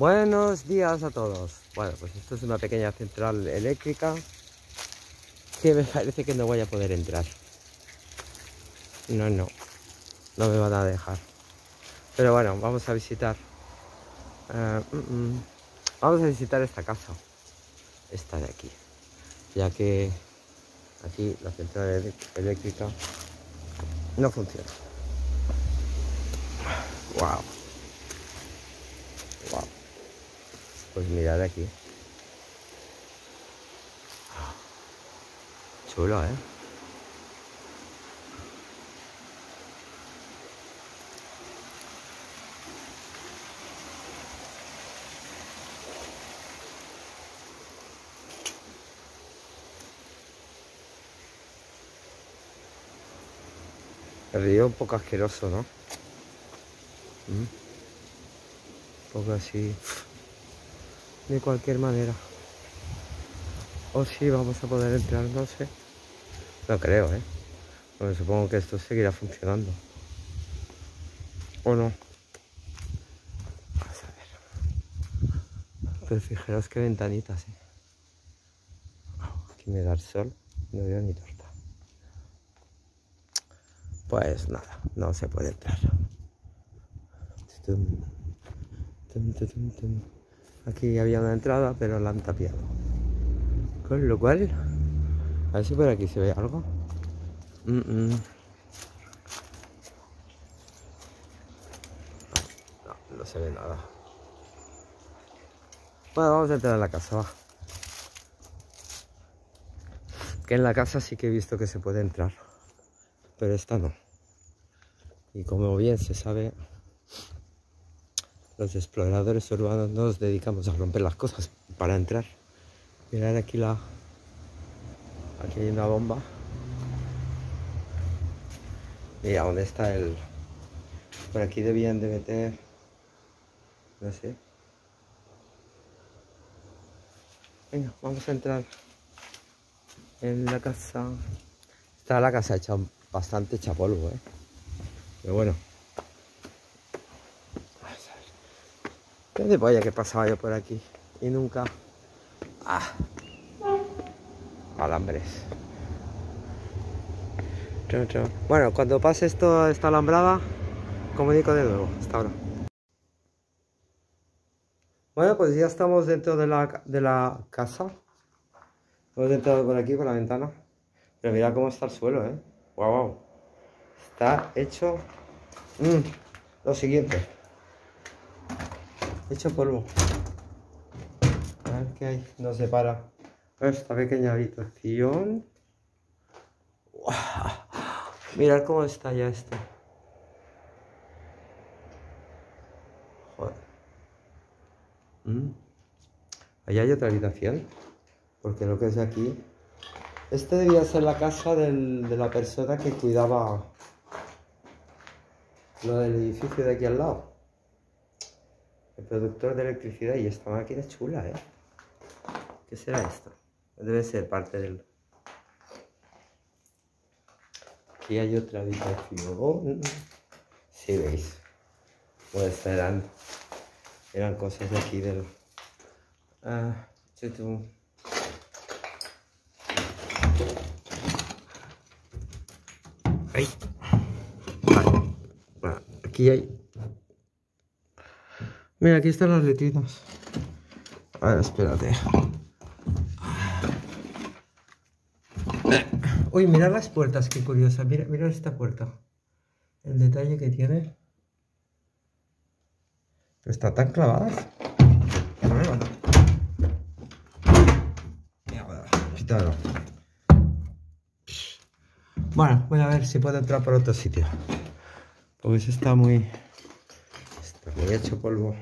Buenos días a todos. Bueno, pues esto es una pequeña central eléctrica que me parece que no voy a poder entrar. No, no, no me van a dejar. Pero bueno, vamos a visitar. eh, mm, mm. vamos a visitar esta casa, esta de aquí, ya que aquí la central elé- eléctrica no funciona. Wow. Pues mirad aquí. Chulo, ¿eh? El río un poco asqueroso, ¿no? Mm. Un poco así. De cualquier manera. O si vamos a poder entrar, no sé. No creo, ¿eh? Bueno, supongo que esto seguirá funcionando. ¿O no? Vamos a ver. Pero fijaros qué ventanitas, ¿eh? Aquí me da el sol. No veo ni torta. Pues nada, no se puede entrar. Tum, tum, tum, tum, tum. Aquí había una entrada, pero la han tapiado. Con lo cual, a ver si por aquí se ve algo. No, no se ve nada. Bueno, vamos a entrar en la casa, va. Que en la casa sí que he visto que se puede entrar. Pero esta no. Y como bien se sabe, los exploradores urbanos nos dedicamos a romper las cosas para entrar. Mirad aquí la. Aquí hay una bomba. Mira, ¿dónde está el...? Por aquí debían de meter... No sé. Venga, vamos a entrar en la casa. Está la casa hecha bastante hecha polvo, ¿eh? Pero bueno. Vamos a ver. ¿Qué de polla que pasaba yo por aquí? Y nunca... ¡Ah! Alambres. Bueno, cuando pase esto, esta alambrada, comunico de nuevo. Hasta ahora. Bueno, pues ya estamos dentro de la, de la casa. Hemos entrado por aquí, por la ventana. Pero mira cómo está el suelo, ¿eh? Wow, wow. Está hecho... Mm, lo siguiente. Hecho polvo. A ver qué hay. Nos separa. Esta pequeña habitación. ¡Guau! Mirad cómo está ya esto. Joder. Mm. Allá hay otra habitación. Porque lo que es aquí. Este debía ser la casa de la persona que cuidaba lo del edificio de aquí al lado. Productor de electricidad. Y esta máquina chula, ¿eh? ¿Qué será esto? Debe ser parte del... Aquí hay otra habitación. Sí, veis. Pues eran, eran cosas de aquí del... Ah. Ay. Bueno, aquí hay... Mira, aquí están las letrinas. A ver, espérate. Uy, mirad las puertas, qué curiosa. Mira, mira esta puerta. El detalle que tiene. Pero están tan clavadas. Mierda, quítalo. Bueno, voy a ver si puedo entrar por otro sitio. Pues está muy... Está muy hecho polvo.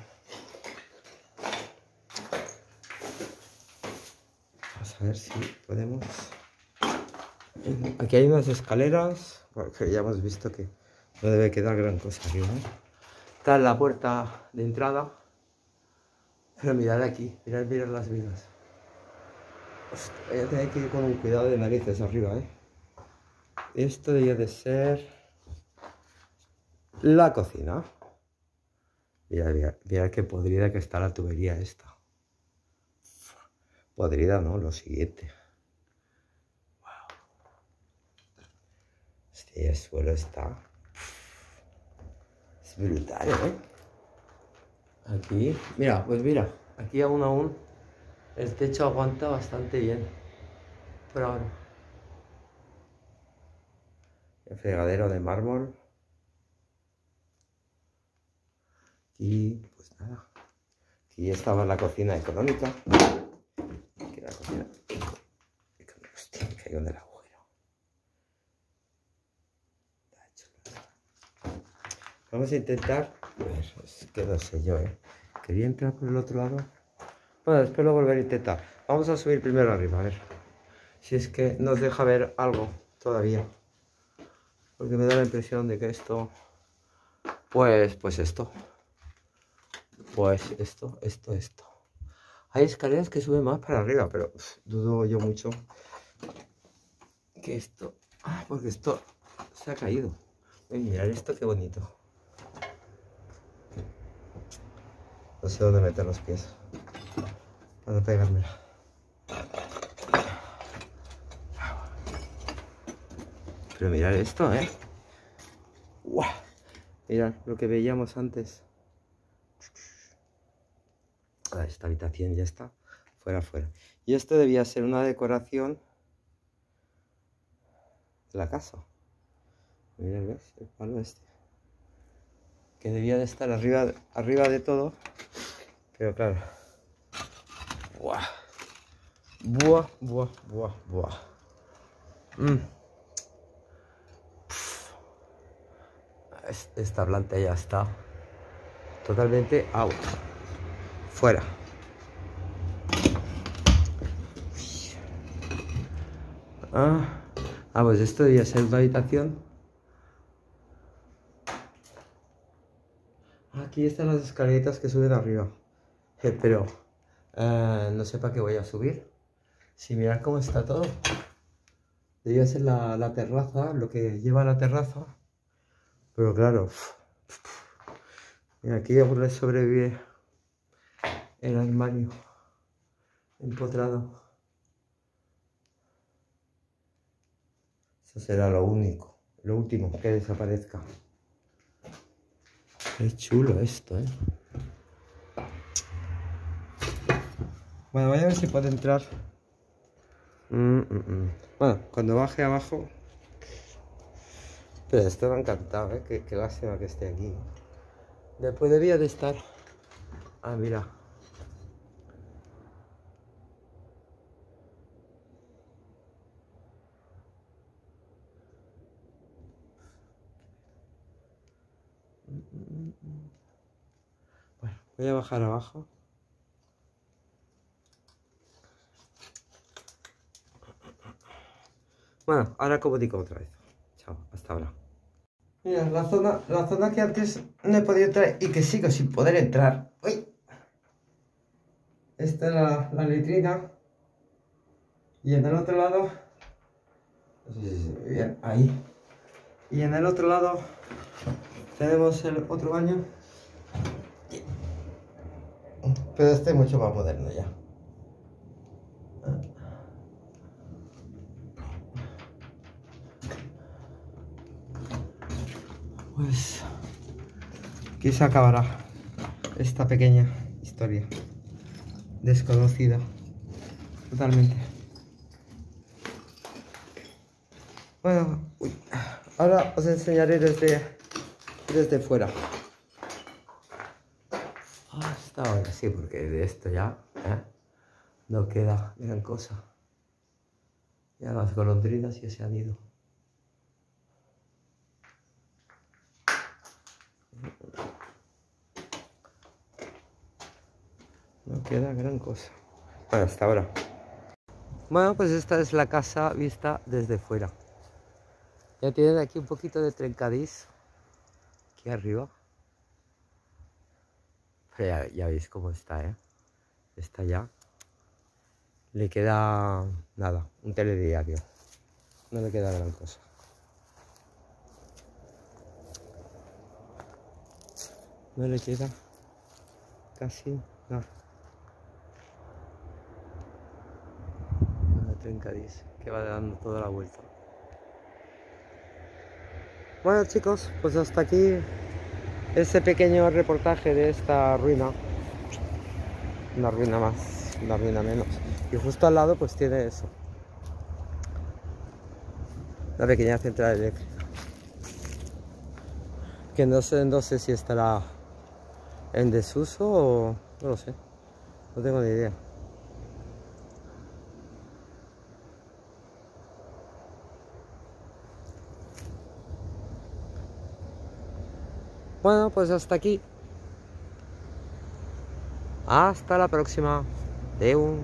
Vamos a ver si podemos... Aquí hay unas escaleras, porque ya hemos visto que no debe quedar gran cosa aquí, ¿no? Está la puerta de entrada. Pero mirad aquí, mirad, mirad las vigas. Voy a tener que ir con un cuidado de narices arriba, ¿eh? Esto debería de ser la cocina. Mira, mira, mira qué podrida que está la tubería esta. Podrida, ¿no? Lo siguiente. El suelo está... Es brutal, ¿eh? Aquí, mira, pues mira, aquí aún aún el techo aguanta bastante bien. Pero ahora. El fregadero de mármol. Y pues nada. Aquí estaba la cocina económica. Vamos a intentar. Pues, que no sé yo, ¿eh? Quería entrar por el otro lado. Bueno, después lo volveré a intentar. Vamos a subir primero arriba, a ver. Si es que nos deja ver algo todavía. Porque me da la impresión de que esto... Pues, pues esto. Pues esto, esto, esto. Hay escaleras que suben más para arriba, pero dudo yo mucho que esto... Ah, porque esto se ha caído. Mirad esto, qué bonito. No sé dónde meter los pies para pegármela. Pero mirad esto, ¿eh? ¡Guau! Mirad lo que veíamos antes. Ah, esta habitación ya está fuera, fuera. Y esto debía ser una decoración de la casa. Mirad, ¿ves? El palo este. Que debía de estar arriba, arriba de todo. Pero claro. Buah. Buah, buah, buah, buah. Mm. Esta planta ya está totalmente out. Fuera. Ah, ah, pues esto debía ser una habitación. Aquí están las escaleritas que suben arriba. Eh, pero eh, no sé para qué voy a subir. Si mirad cómo está todo. Debería ser la, terraza, lo que lleva a la terraza. Pero claro. Mira, aquí aún sobrevive el armario empotrado. Eso será lo único, lo último que desaparezca. Qué chulo esto, ¿eh? Bueno, voy a ver si puedo entrar. Mm, mm, mm. Bueno, cuando baje abajo... Pero esto me ha encantado, ¿eh? Qué, qué lástima que esté aquí. Después debía de estar... Ah, mira. Bueno, voy a bajar abajo. Bueno, ahora como digo otra vez. Chao, hasta ahora. Mira, la zona, la zona que antes no he podido entrar y que sigo sin poder entrar. ¡Uy! Esta es la, la letrina. Y en el otro lado... No sé si se ve bien. Ahí. Y en el otro lado tenemos el otro baño. Pero este es mucho más moderno ya. Pues aquí se acabará esta pequeña historia desconocida totalmente. Bueno, ahora os enseñaré desde, desde fuera. Ahora sí, porque de esto ya ¿eh? no queda gran cosa. Ya las golondrinas ya se han ido. No queda gran cosa. Bueno, hasta ahora. Bueno, pues esta es la casa vista desde fuera. Ya tienen aquí un poquito de trencadís. Aquí arriba. Ya, veis cómo está, ¿eh? Está ya. Le queda nada, un telediario. No le queda gran cosa. No le queda casi nada. Una trencadís que va dando toda la vuelta. Bueno chicos, pues hasta aquí este pequeño reportaje de esta ruina. Una ruina más, una ruina menos. Y justo al lado pues tiene eso. Una pequeña central eléctrica. Que no sé, no sé si estará en desuso o no lo sé. No tengo ni idea. Bueno, pues hasta aquí. Hasta la próxima. De un